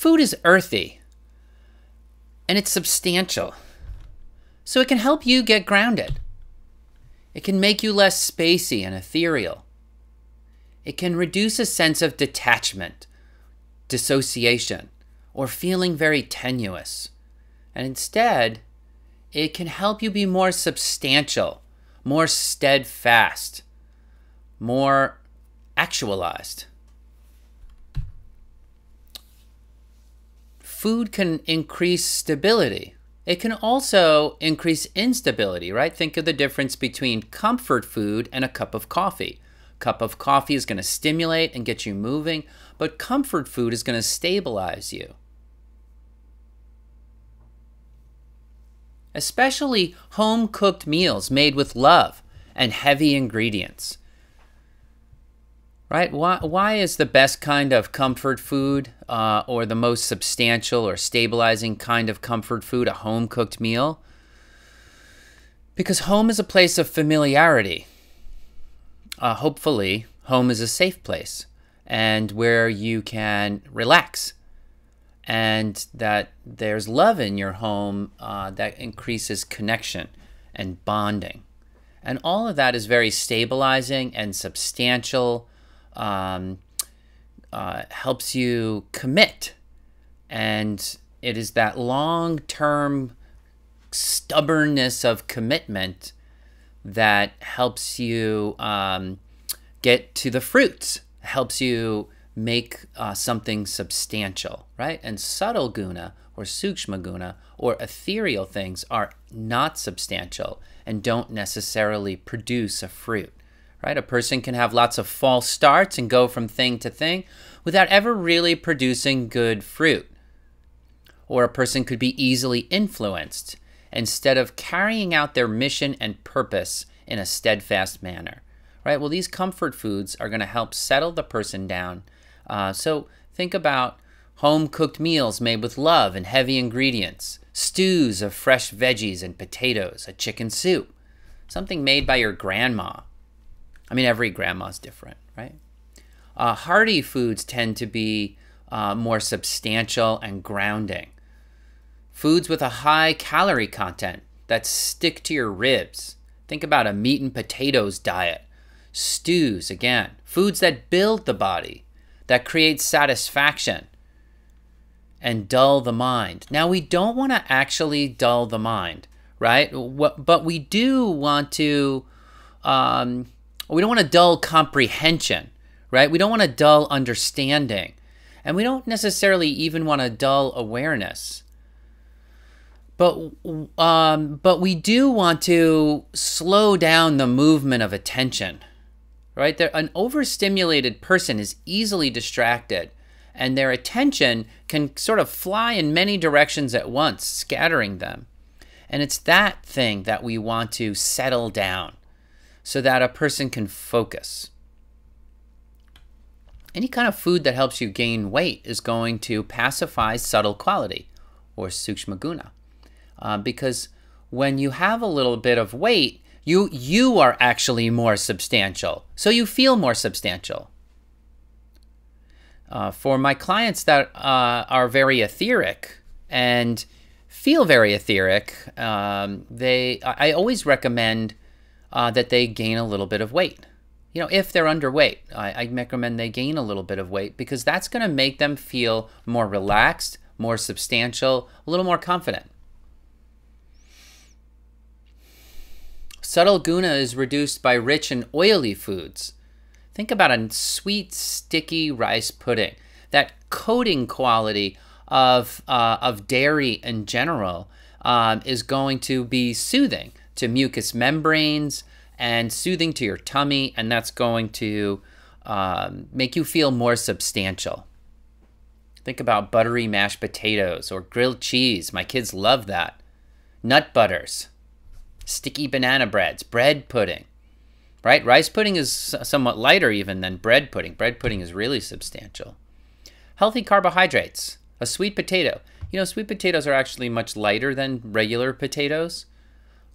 Food is earthy and it's substantial. So it can help you get grounded. It can make you less spacey and ethereal. It can reduce a sense of detachment, dissociation, or feeling very tenuous. And instead, it can help you be more substantial, more steadfast, more actualized. Food can increase stability. It can also increase instability, right? Think of the difference between comfort food and a cup of coffee. Cup of coffee is going to stimulate and get you moving, but comfort food is going to stabilize you. Especially home cooked meals made with love and heavy ingredients. Right? Why, why is the best kind of comfort food uh, or the most substantial or stabilizing kind of comfort food a home cooked meal? Because home is a place of familiarity. Uh, hopefully, home is a safe place and where you can relax and that there's love in your home uh, that increases connection and bonding. And all of that is very stabilizing and substantial um, uh, helps you commit. And it is that long term stubbornness of commitment that helps you um, get to the fruits, helps you make uh, something substantial, right? And subtle guna or sukshma guna or ethereal things are not substantial and don't necessarily produce a fruit right? A person can have lots of false starts and go from thing to thing without ever really producing good fruit. Or a person could be easily influenced instead of carrying out their mission and purpose in a steadfast manner, right? Well, these comfort foods are going to help settle the person down. Uh, so think about home cooked meals made with love and heavy ingredients, stews of fresh veggies and potatoes, a chicken soup, something made by your grandma I mean, every grandma's different, right? Uh, hearty foods tend to be uh, more substantial and grounding. Foods with a high calorie content that stick to your ribs. Think about a meat and potatoes diet. Stews, again, foods that build the body, that create satisfaction and dull the mind. Now, we don't want to actually dull the mind, right? But we do want to um, we don't want to dull comprehension, right? We don't want to dull understanding. And we don't necessarily even want to dull awareness. But, um, but we do want to slow down the movement of attention, right? There, an overstimulated person is easily distracted, and their attention can sort of fly in many directions at once, scattering them. And it's that thing that we want to settle down so that a person can focus. Any kind of food that helps you gain weight is going to pacify subtle quality or sukshma guna. Uh, because when you have a little bit of weight, you, you are actually more substantial. So you feel more substantial. Uh, for my clients that uh, are very etheric and feel very etheric, um, they I always recommend uh, that they gain a little bit of weight. You know, if they're underweight, I, I recommend they gain a little bit of weight because that's going to make them feel more relaxed, more substantial, a little more confident. Subtle guna is reduced by rich and oily foods. Think about a sweet, sticky rice pudding. That coating quality of, uh, of dairy in general um, is going to be soothing to mucous membranes and soothing to your tummy, and that's going to um, make you feel more substantial. Think about buttery mashed potatoes or grilled cheese. My kids love that. Nut butters, sticky banana breads, bread pudding. Right? Rice pudding is somewhat lighter even than bread pudding. Bread pudding is really substantial. Healthy carbohydrates, a sweet potato. You know, sweet potatoes are actually much lighter than regular potatoes.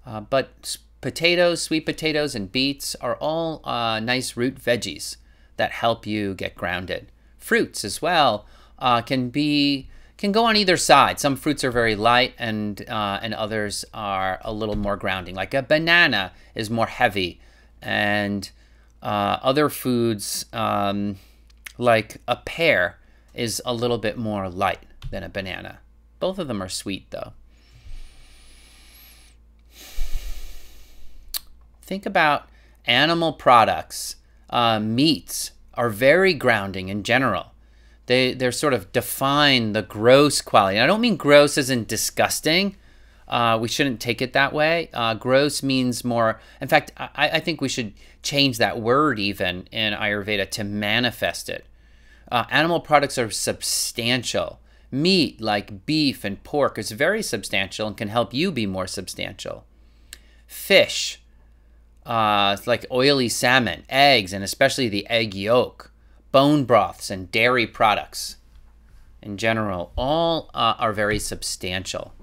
Uh, but potatoes, sweet potatoes, and beets are all uh, nice root veggies that help you get grounded. Fruits as well uh, can be can go on either side. Some fruits are very light, and uh, and others are a little more grounding. Like a banana is more heavy, and uh, other foods um, like a pear is a little bit more light than a banana. Both of them are sweet though. Think about animal products. Uh, meats are very grounding in general. They, they're sort of define the gross quality. I don't mean gross as in disgusting. Uh, we shouldn't take it that way. Uh, gross means more. In fact, I, I, think we should change that word even in Ayurveda to manifest it. Uh, animal products are substantial. Meat, like beef and pork, is very substantial and can help you be more substantial. Fish, uh, like oily salmon, eggs, and especially the egg yolk, bone broths, and dairy products in general, all uh, are very substantial.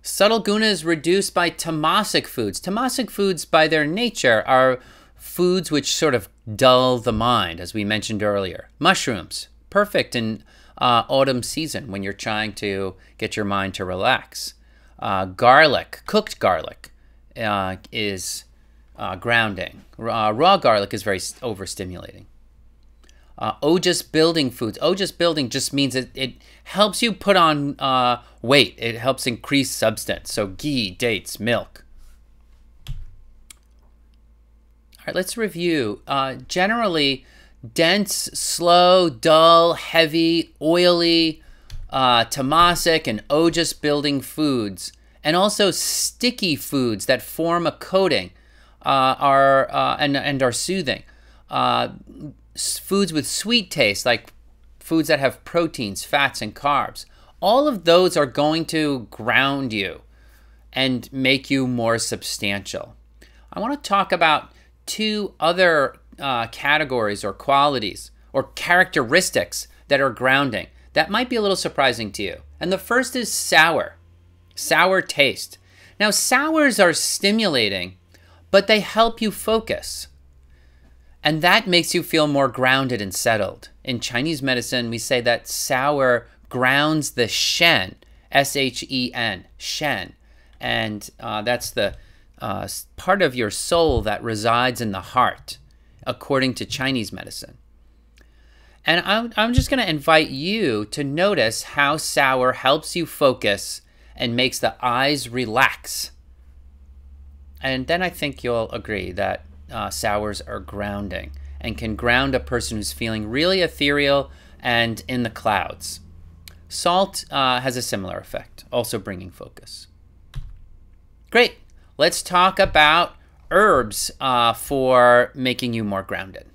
Subtle guna is reduced by tamasic foods. Tamasic foods, by their nature, are foods which sort of dull the mind, as we mentioned earlier. Mushrooms, perfect in uh, autumn season when you're trying to get your mind to relax. Uh, garlic, cooked garlic, uh, is uh, grounding. Uh, raw garlic is very overstimulating. Uh, ojas building foods. Ojas building just means it, it helps you put on uh, weight. It helps increase substance. So ghee, dates, milk. All right, let's review. Uh, generally, dense, slow, dull, heavy, oily, uh, tamasic, and ojas building foods, and also sticky foods that form a coating uh, are uh, and and are soothing. Uh, foods with sweet taste, like foods that have proteins, fats, and carbs. All of those are going to ground you and make you more substantial. I want to talk about two other uh, categories or qualities or characteristics that are grounding. That might be a little surprising to you. And the first is sour, sour taste. Now, sours are stimulating, but they help you focus. And that makes you feel more grounded and settled. In Chinese medicine, we say that sour grounds the shen, S H E N, shen. And uh, that's the uh, part of your soul that resides in the heart, according to Chinese medicine. And I'm, I'm just going to invite you to notice how sour helps you focus and makes the eyes relax. And then I think you'll agree that uh, sours are grounding and can ground a person who's feeling really ethereal and in the clouds. Salt uh, has a similar effect, also bringing focus. Great. Let's talk about herbs uh, for making you more grounded.